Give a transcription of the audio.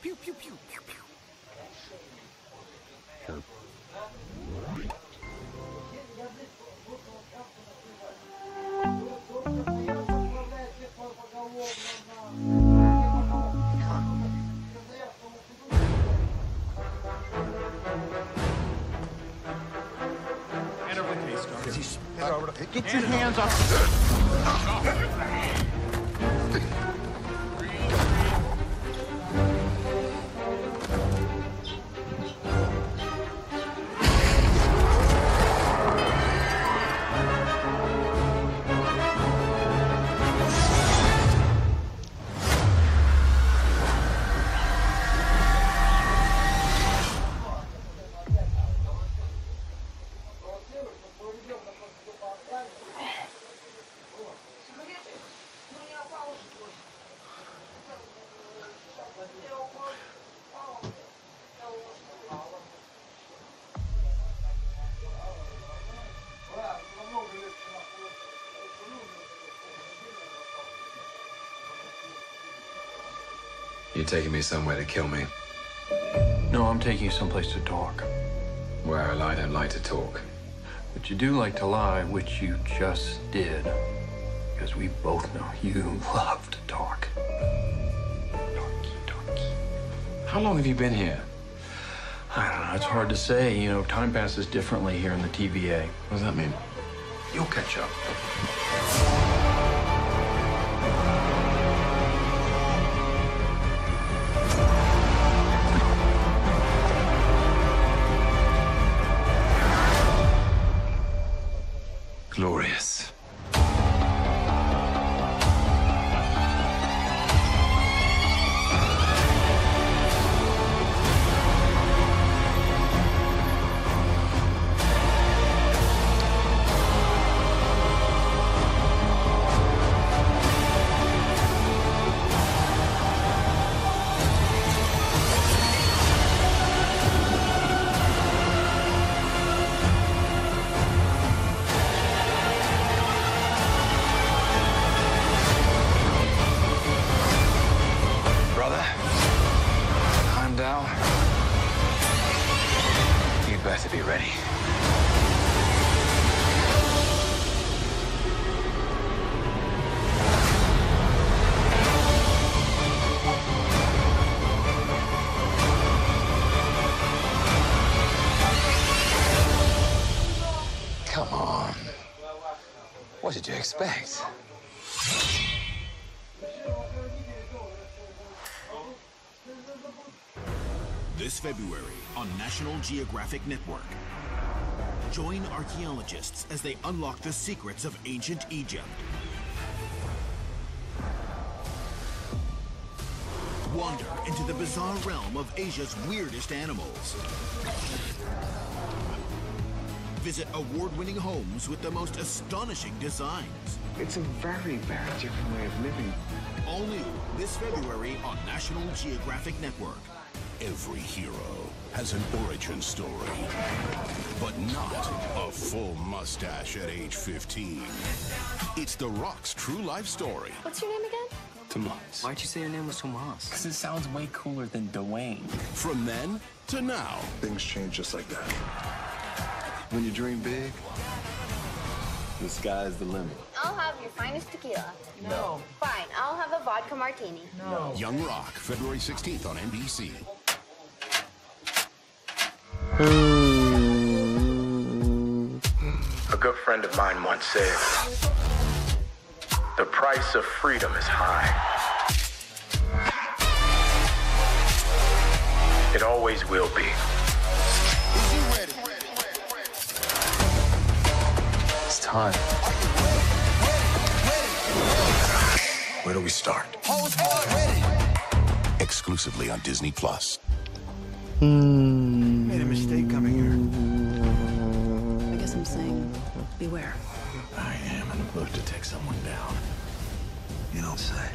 Pew, pew, pew, pew, pew. Hand over the case, Get your hands off. You're taking me somewhere to kill me. No, I'm taking you someplace to talk. Where I don't like to talk. But you do like to lie, which you just did. Because we both know you love to talk. Talky, talky. How long have you been here? I don't know, it's hard to say. You know, time passes differently here in the TVA. What does that mean? You'll catch up. Glorious. What did you expect? This February on National Geographic Network. Join archaeologists as they unlock the secrets of ancient Egypt. Wander into the bizarre realm of Asia's weirdest animals. Visit award-winning homes with the most astonishing designs. It's a very, very different way of living. All new this February on National Geographic Network. Every hero has an origin story, but not a full mustache at age 15. It's The Rock's true life story. What's your name again? Tomas. Why'd you say your name was Tomas? Because it sounds way cooler than Dwayne. From then to now. Things change just like that. When you dream big, the sky's the limit. I'll have your finest tequila. No. Fine, I'll have a vodka martini. No. Young Rock, February 16th on NBC. A good friend of mine once said, The price of freedom is high. It always will be. time. Where do we start? Exclusively on Disney Plus. Hmm. Made a mistake coming here. I guess I'm saying, beware. I am in a mood to take someone down. You don't say.